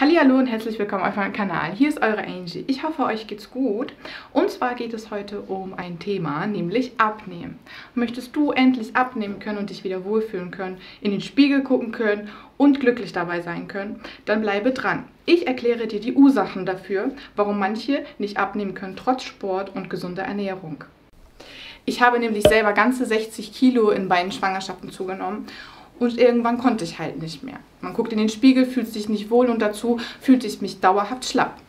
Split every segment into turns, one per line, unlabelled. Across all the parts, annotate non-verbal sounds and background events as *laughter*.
Hallo und herzlich willkommen auf meinem Kanal. Hier ist eure Angie. Ich hoffe, euch geht's gut. Und zwar geht es heute um ein Thema, nämlich Abnehmen. Möchtest du endlich abnehmen können und dich wieder wohlfühlen können, in den Spiegel gucken können und glücklich dabei sein können, dann bleibe dran. Ich erkläre dir die Ursachen dafür, warum manche nicht abnehmen können, trotz Sport und gesunder Ernährung. Ich habe nämlich selber ganze 60 Kilo in beiden Schwangerschaften zugenommen und irgendwann konnte ich halt nicht mehr. Man guckt in den Spiegel, fühlt sich nicht wohl und dazu fühlte ich mich dauerhaft schlapp.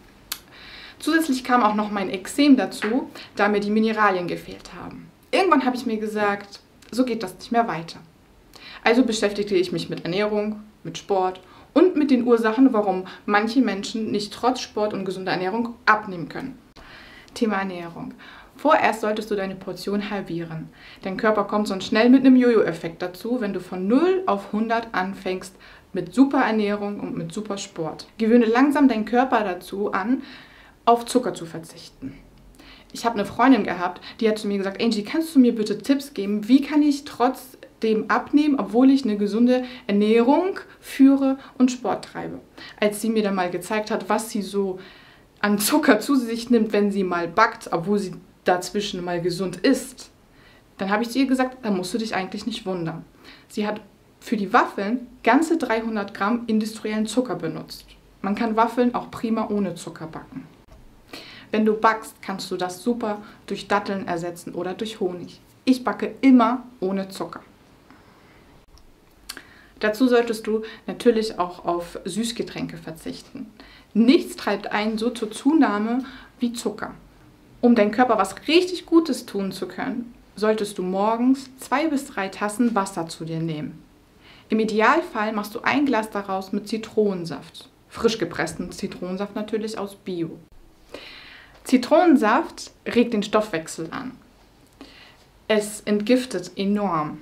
Zusätzlich kam auch noch mein Exem dazu, da mir die Mineralien gefehlt haben. Irgendwann habe ich mir gesagt, so geht das nicht mehr weiter. Also beschäftigte ich mich mit Ernährung, mit Sport und mit den Ursachen, warum manche Menschen nicht trotz Sport und gesunder Ernährung abnehmen können. Thema Ernährung. Vorerst solltest du deine Portion halbieren. Dein Körper kommt sonst schnell mit einem Jojo-Effekt dazu, wenn du von 0 auf 100 anfängst mit super Ernährung und mit super Sport. Gewöhne langsam deinen Körper dazu an, auf Zucker zu verzichten. Ich habe eine Freundin gehabt, die hat zu mir gesagt, Angie, kannst du mir bitte Tipps geben, wie kann ich trotzdem abnehmen, obwohl ich eine gesunde Ernährung führe und Sport treibe. Als sie mir dann mal gezeigt hat, was sie so an Zucker zu sich nimmt, wenn sie mal backt, obwohl sie dazwischen mal gesund isst, dann habe ich zu ihr gesagt, dann musst du dich eigentlich nicht wundern. Sie hat für die Waffeln ganze 300 Gramm industriellen Zucker benutzt. Man kann Waffeln auch prima ohne Zucker backen. Wenn du backst, kannst du das super durch Datteln ersetzen oder durch Honig. Ich backe immer ohne Zucker. Dazu solltest du natürlich auch auf Süßgetränke verzichten. Nichts treibt einen so zur Zunahme wie Zucker. Um deinem Körper was richtig Gutes tun zu können, solltest du morgens zwei bis drei Tassen Wasser zu dir nehmen. Im Idealfall machst du ein Glas daraus mit Zitronensaft. Frisch gepressten Zitronensaft natürlich aus Bio. Zitronensaft regt den Stoffwechsel an. Es entgiftet enorm.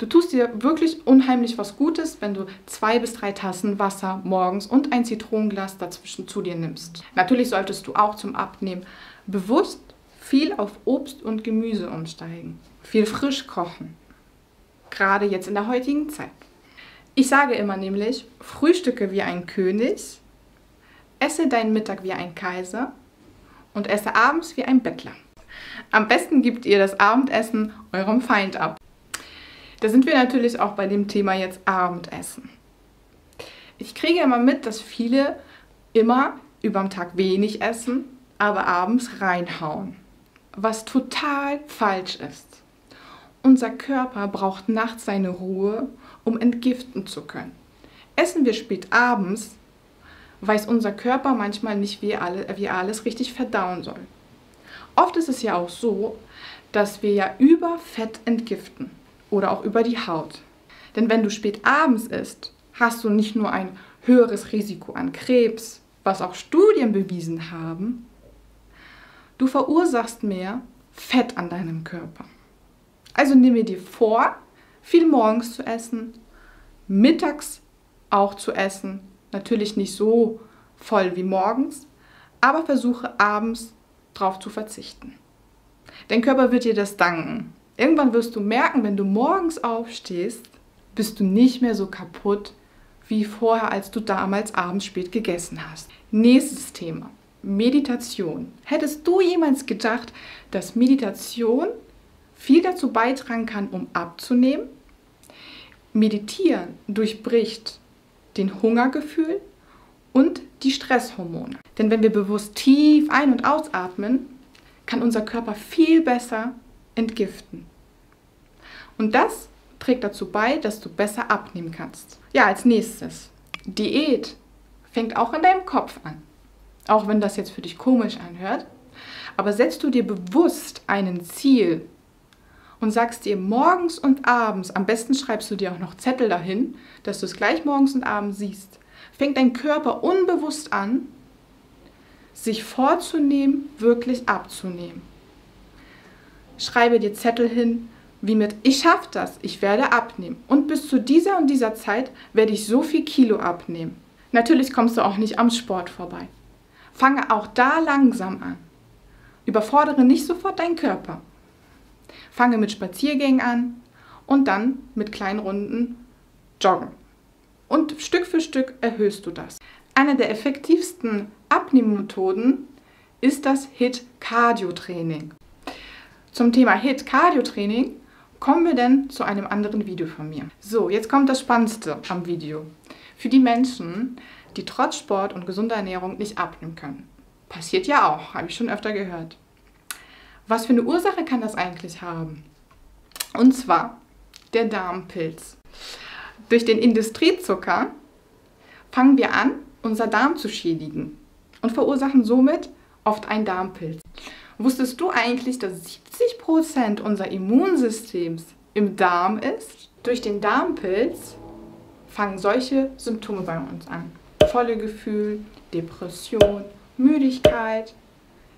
Du tust dir wirklich unheimlich was Gutes, wenn du zwei bis drei Tassen Wasser morgens und ein Zitronenglas dazwischen zu dir nimmst. Natürlich solltest du auch zum Abnehmen bewusst viel auf Obst und Gemüse umsteigen. Viel frisch kochen. Gerade jetzt in der heutigen Zeit. Ich sage immer nämlich, frühstücke wie ein König, esse deinen Mittag wie ein Kaiser und esse abends wie ein Bettler. Am besten gebt ihr das Abendessen eurem Feind ab. Da sind wir natürlich auch bei dem Thema jetzt Abendessen. Ich kriege immer mit, dass viele immer über den Tag wenig essen, aber abends reinhauen. Was total falsch ist. Unser Körper braucht nachts seine Ruhe, um entgiften zu können. Essen wir spät abends, weiß unser Körper manchmal nicht, wie, alle, wie alles richtig verdauen soll. Oft ist es ja auch so, dass wir ja über Fett entgiften oder auch über die Haut. Denn wenn du spät abends isst, hast du nicht nur ein höheres Risiko an Krebs, was auch Studien bewiesen haben, du verursachst mehr Fett an deinem Körper. Also nehme dir vor, viel morgens zu essen, mittags auch zu essen, natürlich nicht so voll wie morgens, aber versuche abends darauf zu verzichten. Dein Körper wird dir das danken. Irgendwann wirst du merken, wenn du morgens aufstehst, bist du nicht mehr so kaputt wie vorher, als du damals abends spät gegessen hast. Nächstes Thema. Meditation. Hättest du jemals gedacht, dass Meditation viel dazu beitragen kann, um abzunehmen? Meditieren durchbricht den Hungergefühl und die Stresshormone. Denn wenn wir bewusst tief ein- und ausatmen, kann unser Körper viel besser entgiften. Und das trägt dazu bei, dass du besser abnehmen kannst. Ja, als nächstes. Diät fängt auch in deinem Kopf an. Auch wenn das jetzt für dich komisch anhört. Aber setzt du dir bewusst einen Ziel und sagst dir morgens und abends, am besten schreibst du dir auch noch Zettel dahin, dass du es gleich morgens und abends siehst, fängt dein Körper unbewusst an, sich vorzunehmen, wirklich abzunehmen. Schreibe dir Zettel hin, wie mit Ich schaffe das, ich werde abnehmen. Und bis zu dieser und dieser Zeit werde ich so viel Kilo abnehmen. Natürlich kommst du auch nicht am Sport vorbei. Fange auch da langsam an. Überfordere nicht sofort deinen Körper. Fange mit Spaziergängen an und dann mit kleinen Runden joggen. Und Stück für Stück erhöhst du das. Eine der effektivsten Abnehmmethoden ist das HIT-Cardio-Training. Zum Thema HIT-Cardio-Training kommen wir denn zu einem anderen Video von mir. So, jetzt kommt das Spannendste am Video. Für die Menschen, die trotz Sport und gesunder Ernährung nicht abnehmen können. Passiert ja auch, habe ich schon öfter gehört. Was für eine Ursache kann das eigentlich haben? Und zwar der Darmpilz. Durch den Industriezucker fangen wir an, unser Darm zu schädigen und verursachen somit oft einen Darmpilz. Wusstest du eigentlich, dass 70% unser Immunsystems im Darm ist? Durch den Darmpilz fangen solche Symptome bei uns an. Volle Gefühl, Depression, Müdigkeit,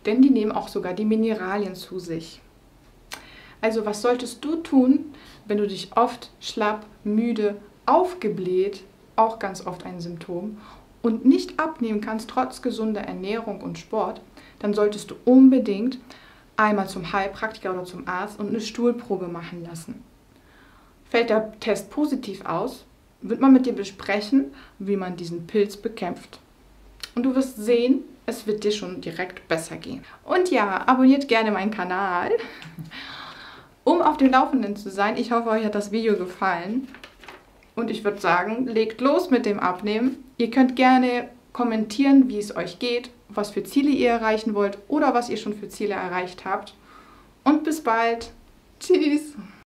denn die nehmen auch sogar die Mineralien zu sich. Also was solltest du tun, wenn du dich oft schlapp, müde, aufgebläht, auch ganz oft ein Symptom, und nicht abnehmen kannst trotz gesunder Ernährung und Sport, dann solltest du unbedingt einmal zum Heilpraktiker oder zum Arzt und eine Stuhlprobe machen lassen. Fällt der Test positiv aus, wird man mit dir besprechen, wie man diesen Pilz bekämpft. Und du wirst sehen, es wird dir schon direkt besser gehen. Und ja, abonniert gerne meinen Kanal, *laughs* um auf dem Laufenden zu sein. Ich hoffe, euch hat das Video gefallen. Und ich würde sagen, legt los mit dem Abnehmen. Ihr könnt gerne kommentieren, wie es euch geht, was für Ziele ihr erreichen wollt oder was ihr schon für Ziele erreicht habt. Und bis bald. Tschüss.